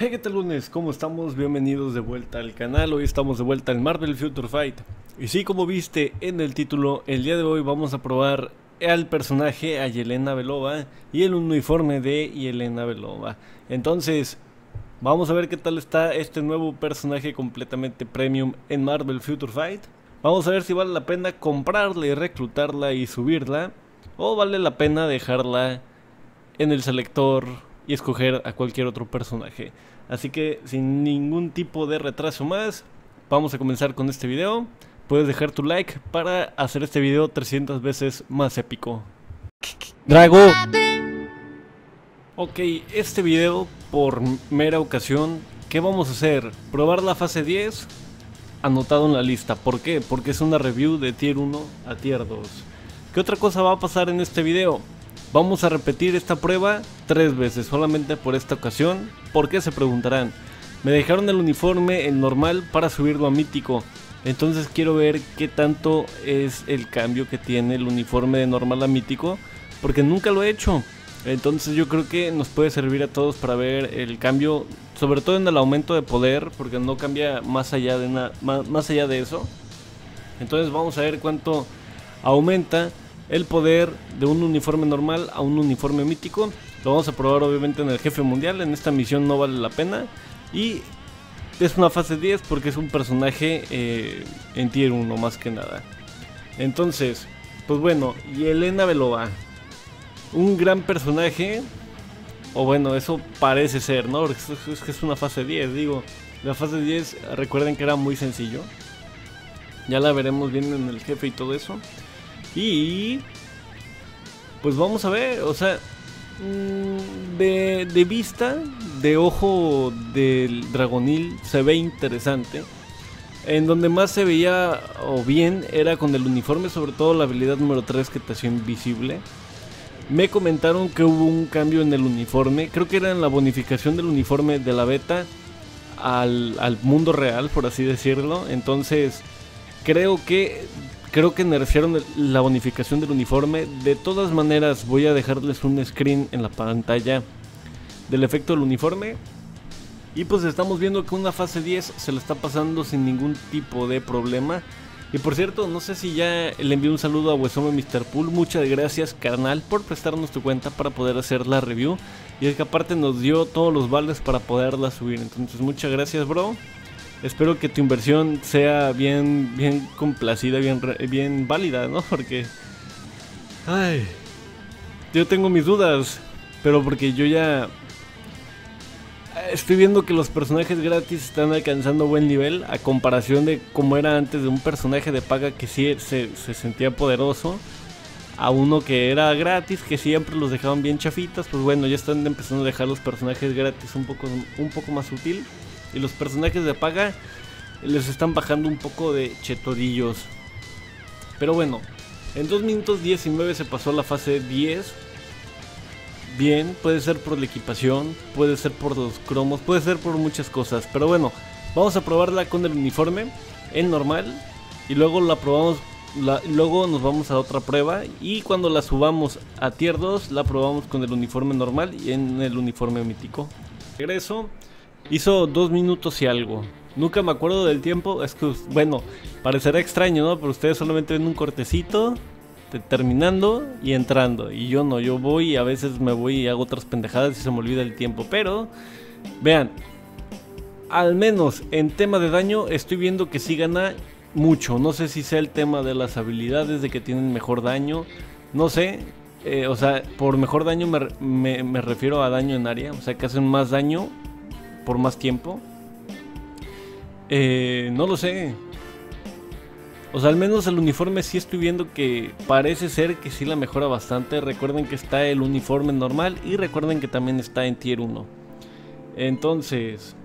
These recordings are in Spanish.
Hey, ¿qué tal lunes? ¿Cómo estamos? Bienvenidos de vuelta al canal. Hoy estamos de vuelta en Marvel Future Fight. Y sí, como viste en el título, el día de hoy vamos a probar al personaje, a Yelena Belova, y el uniforme de Yelena Belova. Entonces, vamos a ver qué tal está este nuevo personaje completamente premium en Marvel Future Fight. Vamos a ver si vale la pena comprarla y reclutarla y subirla, o vale la pena dejarla en el selector y escoger a cualquier otro personaje. Así que sin ningún tipo de retraso más, vamos a comenzar con este video. Puedes dejar tu like para hacer este video 300 veces más épico. Drago. Ok, este video por mera ocasión, ¿qué vamos a hacer? Probar la fase 10 anotado en la lista. ¿Por qué? Porque es una review de tier 1 a tier 2. ¿Qué otra cosa va a pasar en este video? Vamos a repetir esta prueba tres veces, solamente por esta ocasión. ¿Por qué se preguntarán? Me dejaron el uniforme en normal para subirlo a mítico. Entonces quiero ver qué tanto es el cambio que tiene el uniforme de normal a mítico. Porque nunca lo he hecho. Entonces yo creo que nos puede servir a todos para ver el cambio. Sobre todo en el aumento de poder. Porque no cambia más allá de, más allá de eso. Entonces vamos a ver cuánto aumenta el poder de un uniforme normal a un uniforme mítico. Lo vamos a probar obviamente en el jefe mundial. En esta misión no vale la pena. Y es una fase 10 porque es un personaje eh, en tier 1 más que nada. Entonces, pues bueno, y Elena Belova. Un gran personaje. O bueno, eso parece ser, ¿no? Es, es que es una fase 10, digo. La fase 10, recuerden que era muy sencillo. Ya la veremos bien en el jefe y todo eso. Y pues vamos a ver, o sea, mm, de, de, vista, de ojo del Dragonil se ve interesante. En donde más se veía o bien era con el uniforme, sobre todo la habilidad número 3 que te hacía invisible. Me comentaron que hubo un cambio en el uniforme, creo que era en la bonificación del uniforme de la beta al, al mundo real, por así decirlo. Entonces, creo que Creo que nerfearon la bonificación del uniforme. De todas maneras, voy a dejarles un screen en la pantalla del efecto del uniforme. Y pues estamos viendo que una fase 10 se le está pasando sin ningún tipo de problema. Y por cierto, no sé si ya le envío un saludo a Huesome Mr. Pool. Muchas gracias, carnal, por prestarnos tu cuenta para poder hacer la review. Y es que aparte nos dio todos los vales para poderla subir. Entonces, muchas gracias, bro. Espero que tu inversión sea bien, bien complacida, bien, bien válida, ¿no? Porque... Ay, yo tengo mis dudas, pero porque yo ya... Estoy viendo que los personajes gratis están alcanzando buen nivel a comparación de cómo era antes de un personaje de paga que sí se, se sentía poderoso a uno que era gratis, que siempre los dejaban bien chafitas, pues bueno, ya están empezando a dejar los personajes gratis un poco, un poco más útil. Y los personajes de paga les están bajando un poco de chetodillos. Pero bueno, en 2 minutos 19 se pasó la fase 10. Bien, puede ser por la equipación, puede ser por los cromos, puede ser por muchas cosas. Pero bueno, vamos a probarla con el uniforme en normal. Y luego la probamos, luego nos vamos a otra prueba. Y cuando la subamos a tier 2, la probamos con el uniforme normal y en el uniforme mítico. Regreso. Hizo dos minutos y algo. Nunca me acuerdo del tiempo. Es que, bueno, parecerá extraño, ¿no? Pero ustedes solamente ven un cortecito terminando y entrando. Y yo no, yo voy y a veces me voy y hago otras pendejadas y se me olvida el tiempo. Pero, vean, al menos en tema de daño estoy viendo que sí gana mucho. No sé si sea el tema de las habilidades, de que tienen mejor daño. No sé. Eh, o sea, por mejor daño me, me refiero a daño en área. O sea, que hacen más daño por más tiempo. Eh, no lo sé. O sea, al menos el uniforme sí estoy viendo que parece ser que sí la mejora bastante. Recuerden que está el uniforme normal y recuerden que también está en tier 1. Entonces...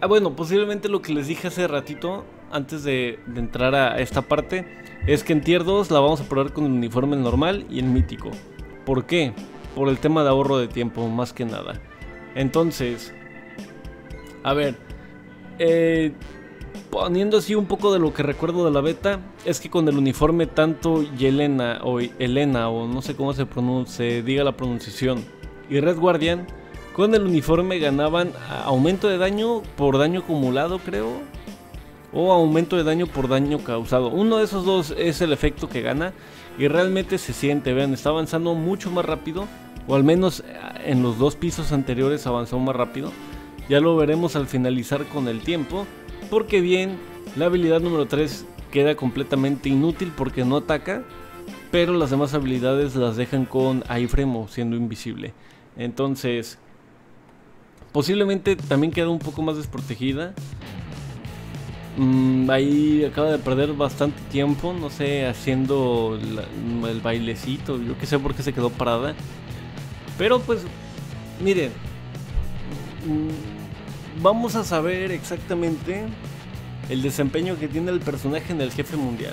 Ah, bueno, posiblemente lo que les dije hace ratito, antes de, de entrar a esta parte, es que en tier 2 la vamos a probar con el uniforme normal y el mítico. ¿Por qué? Por el tema de ahorro de tiempo, más que nada. Entonces, a ver, eh, poniendo así un poco de lo que recuerdo de la beta, es que con el uniforme tanto Yelena o Elena o no sé cómo se pronuncia, diga la pronunciación, y Red Guardian Con el uniforme ganaban aumento de daño por daño acumulado, creo. O aumento de daño por daño causado. Uno de esos dos es el efecto que gana. Y realmente se siente, vean, está avanzando mucho más rápido. O al menos eh, en los dos pisos anteriores avanzó más rápido. Ya lo veremos al finalizar con el tiempo. Porque bien, la habilidad número 3 queda completamente inútil porque no ataca. Pero las demás habilidades las dejan con iframe o siendo invisible. Entonces, posiblemente también queda un poco más desprotegida. Mm, ahí acaba de perder bastante tiempo, no sé, haciendo el bailecito. Yo que sé por qué se quedó parada. Pero pues, miren, vamos a saber exactamente el desempeño que tiene el personaje en el jefe mundial.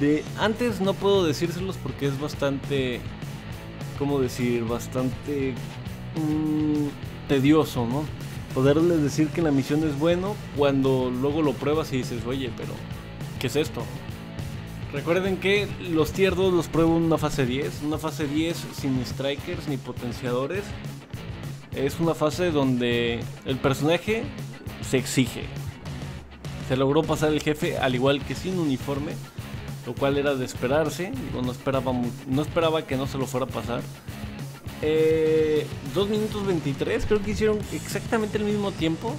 De antes no puedo decírselos porque es bastante, ¿cómo decir? Bastante mm, tedioso, ¿no? Poderles decir que la misión es bueno cuando luego lo pruebas y dices, oye, pero ¿qué es esto? Recuerden que los tier 2 los pruebo en una fase 10, una fase 10 sin strikers ni potenciadores. Es una fase donde el personaje se exige. Se logró pasar el jefe al igual que sin uniforme, lo cual era de esperarse. no esperaba, no esperaba que no se lo fuera a pasar. Eh, 2 minutos 23, creo que hicieron exactamente el mismo tiempo.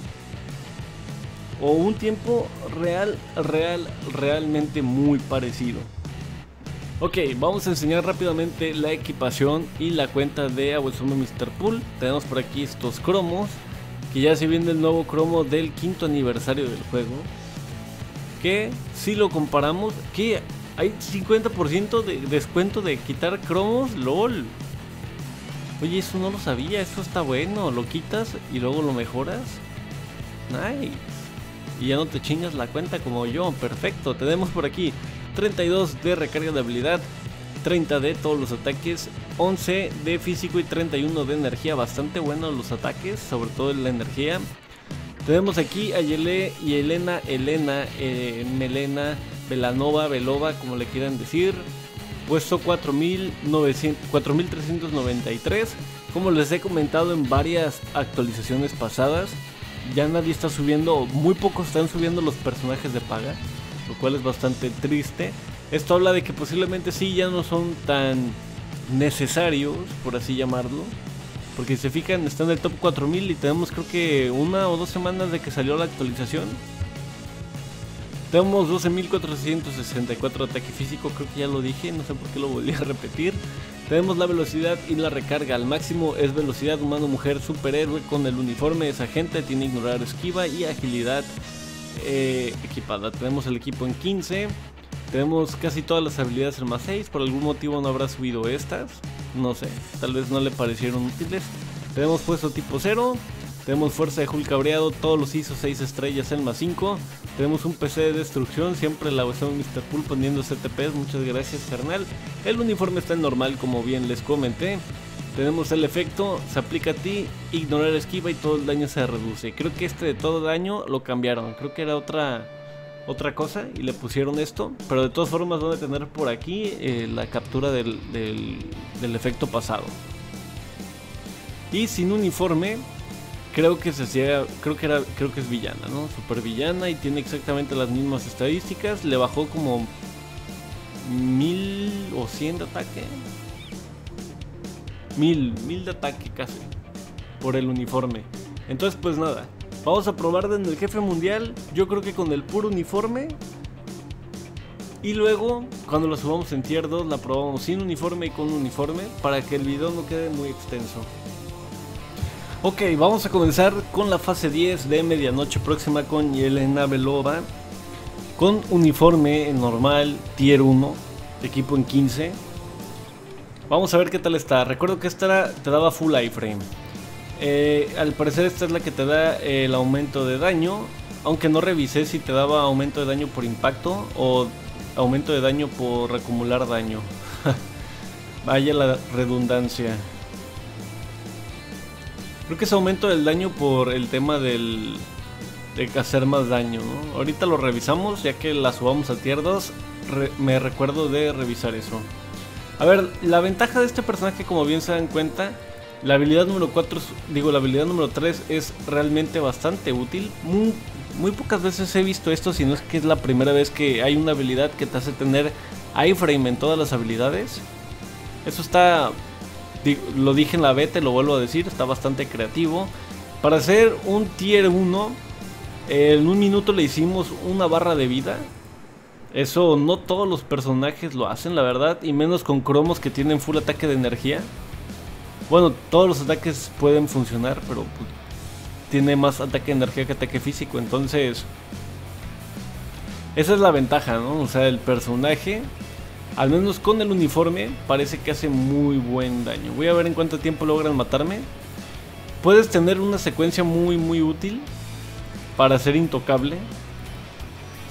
O un tiempo real, real, realmente muy parecido. Ok, vamos a enseñar rápidamente la equipación y la cuenta de Abuesumo Mr. Pool. Tenemos por aquí estos cromos, que ya se viene el nuevo cromo del quinto aniversario del juego que si lo comparamos, que hay 50% de descuento de quitar cromos, lol. Oye, eso no lo sabía, eso está bueno. Lo quitas y luego lo mejoras. Nice. Y ya no te chingas la cuenta como yo. Perfecto. Tenemos por aquí 32 de recarga de habilidad, 30 de todos los ataques, 11 de físico y 31 de energía. Bastante buenos los ataques, sobre todo la energía. Tenemos aquí a Yele y Elena, Elena, eh, Melena, Velanova, Velova, como le quieran decir. Puesto 4393. Como les he comentado en varias actualizaciones pasadas, ya nadie está subiendo, muy pocos están subiendo los personajes de paga, lo cual es bastante triste. Esto habla de que posiblemente sí ya no son tan necesarios, por así llamarlo, porque si se fijan, está en el top 4000 y tenemos creo que una o dos semanas de que salió la actualización. Tenemos 12.464 ataque físico, creo que ya lo dije, no sé por qué lo volví a repetir. Tenemos la velocidad y la recarga al máximo, es velocidad humano-mujer superhéroe con el uniforme, es agente, tiene ignorar esquiva y agilidad eh, equipada. Tenemos el equipo en 15, tenemos casi todas las habilidades en más 6, por algún motivo no habrá subido estas. No sé, tal vez no le parecieron útiles. Tenemos puesto tipo 0. Tenemos fuerza de Hulk cabreado, todos los hizo 6 estrellas en más 5. Tenemos un PC de destrucción, siempre la versión Mr. Pool poniendo CTPs, muchas gracias carnal. El uniforme está en normal como bien les comenté. Tenemos el efecto, se aplica a ti, ignorar esquiva y todo el daño se reduce. Creo que este de todo daño lo cambiaron, creo que era otra otra cosa y le pusieron esto. Pero de todas formas van a tener por aquí eh, la captura del, del, efecto pasado. Y sin uniforme, creo que se hacía, creo que era, creo que es villana, ¿no? Super villana y tiene exactamente las mismas estadísticas. Le bajó como mil o cien de ataque. Mil, mil de ataque casi. Por el uniforme. Entonces pues nada, Vamos a probar en el jefe mundial, yo creo que con el puro uniforme. Y luego, cuando lo subamos en tier 2, la probamos sin uniforme y con uniforme para que el video no quede muy extenso. Ok, vamos a comenzar con la fase 10 de medianoche próxima con Yelena Belova. Con uniforme normal, tier 1, equipo en 15. Vamos a ver qué tal está. Recuerdo que esta te daba full iframe. Eh, al parecer esta es la que te da el aumento de daño. Aunque no revisé si te daba aumento de daño por impacto o aumento de daño por acumular daño. Vaya la redundancia. Creo que es aumento del daño por el tema del de hacer más daño. Ahorita lo revisamos ya que la subamos a tier 2. me recuerdo de revisar eso. A ver, la ventaja de este personaje como bien se dan cuenta La habilidad número 4, digo, la habilidad número 3 es realmente bastante útil. Muy, muy pocas veces he visto esto, si no es que es la primera vez que hay una habilidad que te hace tener iframe en todas las habilidades. Eso está, lo dije en la beta, lo vuelvo a decir, está bastante creativo. Para hacer un tier 1, en un minuto le hicimos una barra de vida. Eso no todos los personajes lo hacen, la verdad, y menos con cromos que tienen full ataque de energía. Bueno, todos los ataques pueden funcionar, pero pues, tiene más ataque de energía que ataque físico, entonces esa es la ventaja, ¿no? O sea, el personaje, al menos con el uniforme, parece que hace muy buen daño. Voy a ver en cuánto tiempo logran matarme. Puedes tener una secuencia muy muy útil para ser intocable.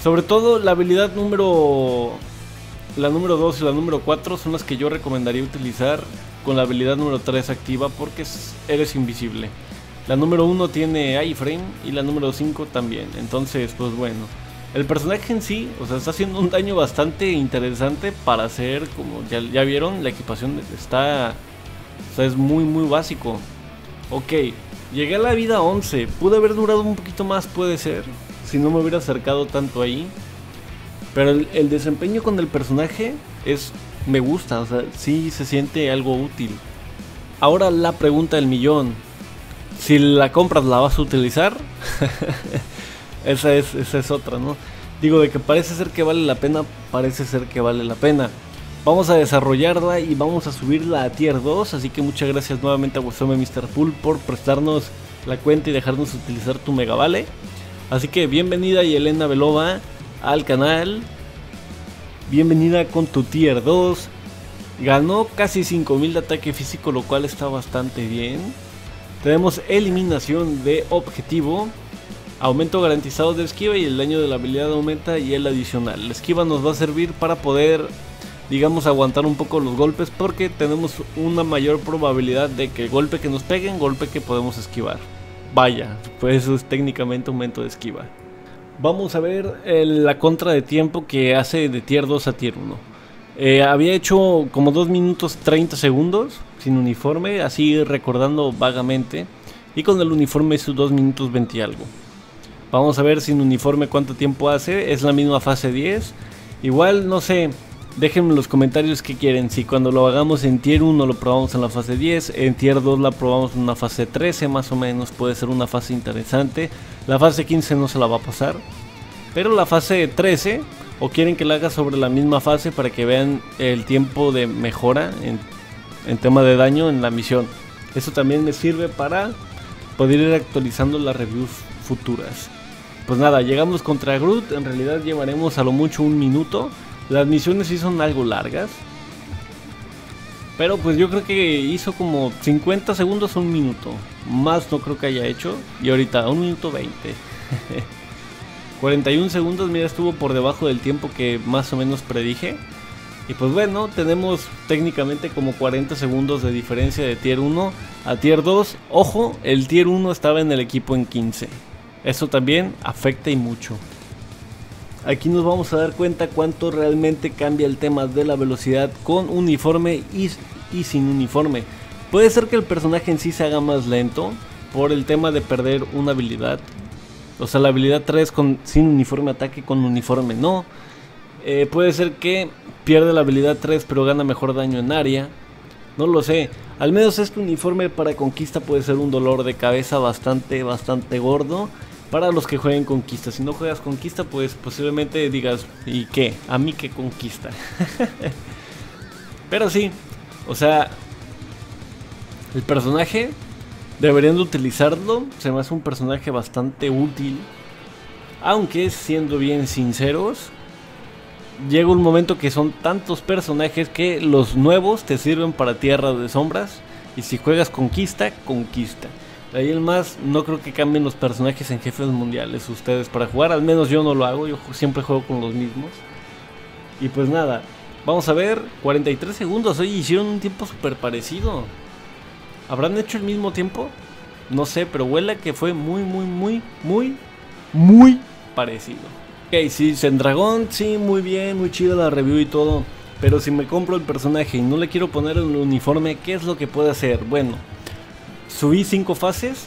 Sobre todo la habilidad número la número 2 y la número 4 son las que yo recomendaría utilizar con la habilidad número 3 activa porque eres invisible. La número 1 tiene iframe y la número 5 también. Entonces, pues bueno. El personaje en sí, o sea, está haciendo un daño bastante interesante para hacer, como ya, vieron, la equipación está... O sea, es muy, muy básico. Ok, llegué a la vida 11. Pude haber durado un poquito más, puede ser. Si no me hubiera acercado tanto ahí. Pero el, desempeño con el personaje es... Me gusta, o sea, sí se siente algo útil. Ahora la pregunta del millón. Si la compras, ¿la vas a utilizar? esa, es, esa es otra, ¿no? Digo, de que parece ser que vale la pena, parece ser que vale la pena. Vamos a desarrollarla y vamos a subirla a tier 2. Así que muchas gracias nuevamente a Wasome Mr. Pool por prestarnos la cuenta y dejarnos utilizar tu mega vale. Así que bienvenida Yelena Belova al canal. Bienvenida con tu tier 2. Ganó casi 5000 de ataque físico, lo cual está bastante bien. Tenemos eliminación de objetivo. Aumento garantizado de esquiva y el daño de la habilidad aumenta y el adicional. La esquiva nos va a servir para poder, digamos, aguantar un poco los golpes porque tenemos una mayor probabilidad de que el golpe que nos peguen, golpe que podemos esquivar. Vaya, pues eso es técnicamente aumento de esquiva. Vamos a ver la contra de tiempo que hace de tier 2 a tier 1. Eh, había hecho como 2 minutos 30 segundos sin uniforme, así recordando vagamente. Y con el uniforme hizo 2 minutos 20 y algo. Vamos a ver sin uniforme cuánto tiempo hace. Es la misma fase 10. Igual, no sé, déjenme en los comentarios qué quieren. Si cuando lo hagamos en tier 1 lo probamos en la fase 10, en tier 2 la probamos en una fase 13 más o menos. Puede ser una fase interesante. La fase 15 no se la va a pasar. Pero la fase 13, o quieren que la haga sobre la misma fase para que vean el tiempo de mejora en, en tema de daño en la misión. Eso también me sirve para poder ir actualizando las reviews futuras. Pues nada, llegamos contra Groot. En realidad llevaremos a lo mucho un minuto. Las misiones sí son algo largas. Pero pues yo creo que hizo como 50 segundos un minuto. Más no creo que haya hecho. Y ahorita, un minuto 20. 41 segundos, mira, estuvo por debajo del tiempo que más o menos predije. Y pues bueno, tenemos técnicamente como 40 segundos de diferencia de tier 1 a tier 2. Ojo, el tier 1 estaba en el equipo en 15. Eso también afecta y mucho. Aquí nos vamos a dar cuenta cuánto realmente cambia el tema de la velocidad con uniforme y, sin uniforme. Puede ser que el personaje en sí se haga más lento por el tema de perder una habilidad. O sea, la habilidad 3 con, sin uniforme ataque con uniforme no. Eh, puede ser que pierde la habilidad 3 pero gana mejor daño en área. No lo sé. Al menos este uniforme para conquista puede ser un dolor de cabeza bastante, bastante gordo para los que jueguen conquista. Si no juegas conquista, pues posiblemente digas, ¿y qué? ¿A mí qué conquista? Pero sí, o sea, el personaje deberían de utilizarlo. Se me hace un personaje bastante útil. Aunque siendo bien sinceros, llega un momento que son tantos personajes que los nuevos te sirven para Tierra de Sombras. Y si juegas conquista, conquista. Ahí el más, no creo que cambien los personajes en jefes mundiales ustedes para jugar. Al menos yo no lo hago, yo siempre juego con los mismos. Y pues nada, vamos a ver, 43 segundos. Oye, hicieron un tiempo súper parecido. ¿Habrán hecho el mismo tiempo? No sé, pero huele que fue muy, muy, muy, muy, muy parecido. Ok, sí, Sendragón, sí, muy bien, muy chido la review y todo. Pero si me compro el personaje y no le quiero poner un uniforme, ¿qué es lo que puede hacer? Bueno, subí 5 fases.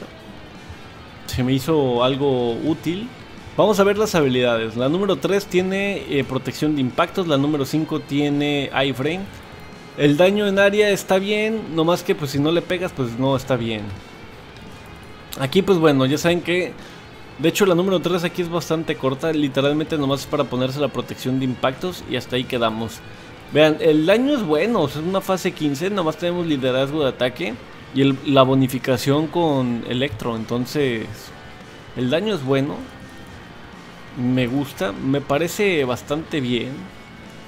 Se me hizo algo útil. Vamos a ver las habilidades. La número 3 tiene eh, protección de impactos. La número 5 tiene iframe. El daño en área está bien. Nomás que pues si no le pegas pues no está bien. Aquí pues bueno, ya saben que... De hecho la número 3 aquí es bastante corta. Literalmente nomás es para ponerse la protección de impactos. Y hasta ahí quedamos. Vean, el daño es bueno. es una fase 15. Nomás tenemos liderazgo de ataque. Y la bonificación con Electro. Entonces... El daño es bueno me gusta, me parece bastante bien.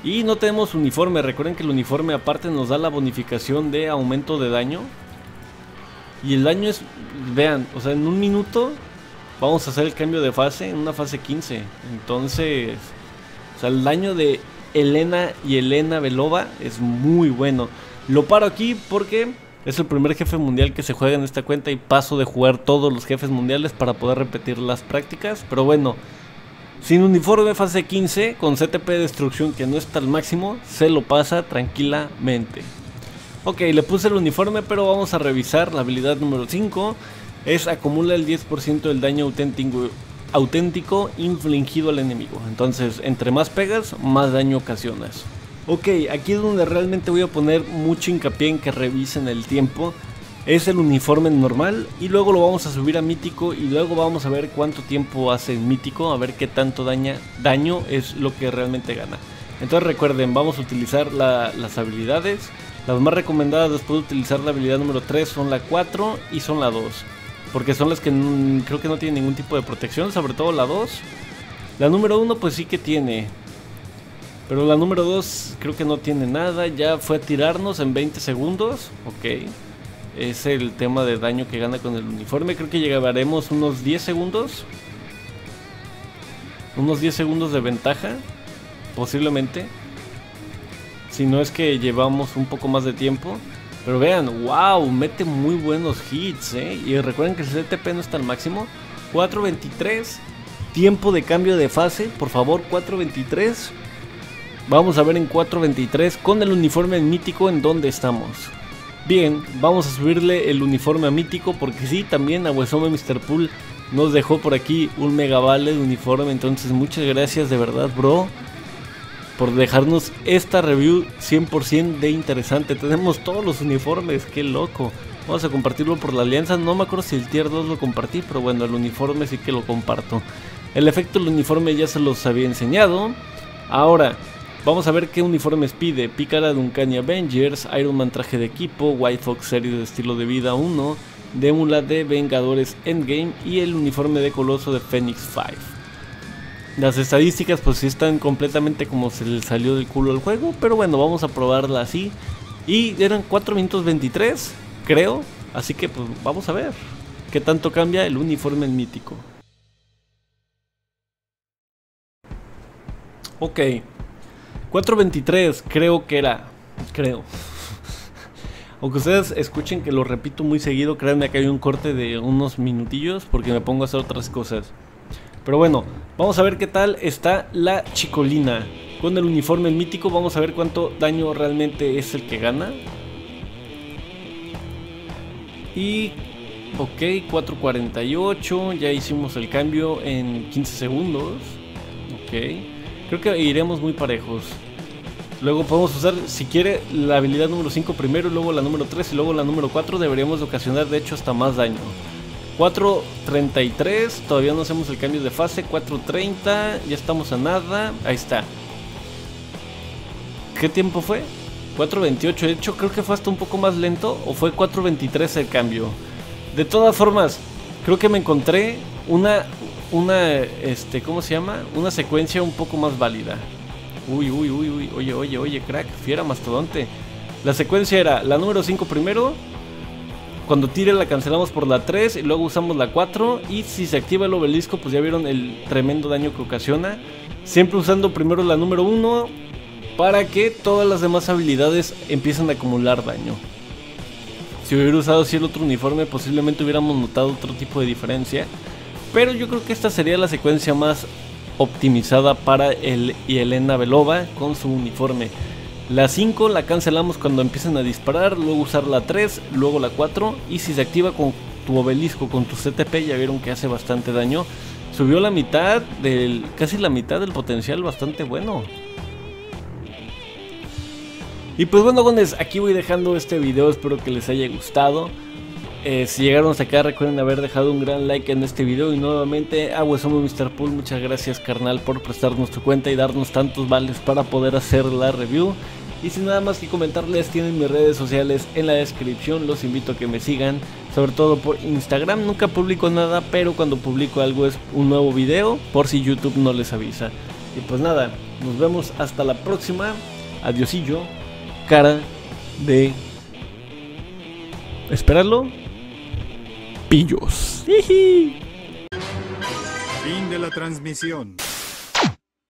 Y no tenemos uniforme, recuerden que el uniforme aparte nos da la bonificación de aumento de daño. Y el daño es, vean, o sea, en un minuto vamos a hacer el cambio de fase en una fase 15. Entonces, o sea, el daño de Elena y Elena Belova es muy bueno. Lo paro aquí porque es el primer jefe mundial que se juega en esta cuenta y paso de jugar todos los jefes mundiales para poder repetir las prácticas. Pero bueno, sin uniforme fase 15, con CTP de destrucción que no está al máximo, se lo pasa tranquilamente. Ok, le puse el uniforme, pero vamos a revisar la habilidad número 5. Es acumula el 10% del daño auténtico, auténtico infligido al enemigo. Entonces, entre más pegas, más daño ocasionas. Ok, aquí es donde realmente voy a poner mucho hincapié en que revisen el tiempo es el uniforme normal y luego lo vamos a subir a mítico y luego vamos a ver cuánto tiempo hace mítico, a ver qué tanto daña, daño es lo que realmente gana. Entonces recuerden, vamos a utilizar las habilidades. Las más recomendadas después de utilizar la habilidad número 3 son la 4 y son la 2. Porque son las que creo que no tienen ningún tipo de protección, sobre todo la 2. La número 1 pues sí que tiene. Pero la número 2 creo que no tiene nada. Ya fue a tirarnos en 20 segundos. Ok es el tema de daño que gana con el uniforme. Creo que llegaremos unos 10 segundos. Unos 10 segundos de ventaja. Posiblemente. Si no es que llevamos un poco más de tiempo. Pero vean, wow, mete muy buenos hits, ¿eh? Y recuerden que el CTP no está al máximo. 4.23. Tiempo de cambio de fase, por favor, 4.23. Vamos a ver en 4.23 con el uniforme mítico en donde estamos. Bien, vamos a subirle el uniforme a Mítico porque sí, también a Huesome Mr. Pool nos dejó por aquí un mega vale de uniforme. Entonces muchas gracias de verdad, bro, por dejarnos esta review 100% de interesante. Tenemos todos los uniformes, qué loco. Vamos a compartirlo por la alianza. No me acuerdo si el tier 2 lo compartí, pero bueno, el uniforme sí que lo comparto. El efecto del uniforme ya se los había enseñado. Ahora, Vamos a ver qué uniformes pide. Pícara Uncanny Avengers, Iron Man traje de equipo, White Fox serie de estilo de vida 1, Demula de Vengadores Endgame y el uniforme de Coloso de Phoenix 5. Las estadísticas pues sí están completamente como se le salió del culo al juego, pero bueno, vamos a probarla así. Y eran 4 minutos 23, creo, así que pues vamos a ver qué tanto cambia el uniforme mítico. Ok, 4.23 creo que era. Creo. Aunque ustedes escuchen que lo repito muy seguido, créanme que hay un corte de unos minutillos porque me pongo a hacer otras cosas. Pero bueno, vamos a ver qué tal está la chicolina. Con el uniforme mítico vamos a ver cuánto daño realmente es el que gana. Y... Ok, 4.48, ya hicimos el cambio en 15 segundos. Ok. Creo que iremos muy parejos. Luego podemos usar, si quiere, la habilidad número 5 primero, luego la número 3 y luego la número 4. Deberíamos ocasionar, de hecho, hasta más daño. 4.33, todavía no hacemos el cambio de fase. 4.30, ya estamos a nada. Ahí está. ¿Qué tiempo fue? 4.28, de hecho creo que fue hasta un poco más lento o fue 4.23 el cambio. De todas formas, creo que me encontré una, una, este, ¿cómo se llama? Una secuencia un poco más válida. Uy, uy, uy, uy, oye, oye, oye, crack, fiera mastodonte. La secuencia era la número 5 primero, cuando tire la cancelamos por la 3 y luego usamos la 4 y si se activa el obelisco pues ya vieron el tremendo daño que ocasiona. Siempre usando primero la número 1 para que todas las demás habilidades empiecen a acumular daño. Si hubiera usado así el otro uniforme posiblemente hubiéramos notado otro tipo de diferencia. Pero yo creo que esta sería la secuencia más optimizada para el Elena Belova con su uniforme. La 5 la cancelamos cuando empiezan a disparar, luego usar la 3, luego la 4 y si se activa con tu obelisco, con tu CTP, ya vieron que hace bastante daño. Subió la mitad del, casi la mitad del potencial, bastante bueno. Y pues bueno, gones, aquí voy dejando este video, espero que les haya gustado. Eh, si llegaron hasta acá recuerden haber dejado un gran like en este video y nuevamente a Huesomo Mr. Pool, muchas gracias carnal por prestarnos tu cuenta y darnos tantos vales para poder hacer la review. Y sin nada más que comentarles, tienen mis redes sociales en la descripción, los invito a que me sigan, sobre todo por Instagram, nunca publico nada, pero cuando publico algo es un nuevo video, por si YouTube no les avisa. Y pues nada, nos vemos hasta la próxima, adiosillo, cara de... Esperarlo pillos. Fin de la transmisión.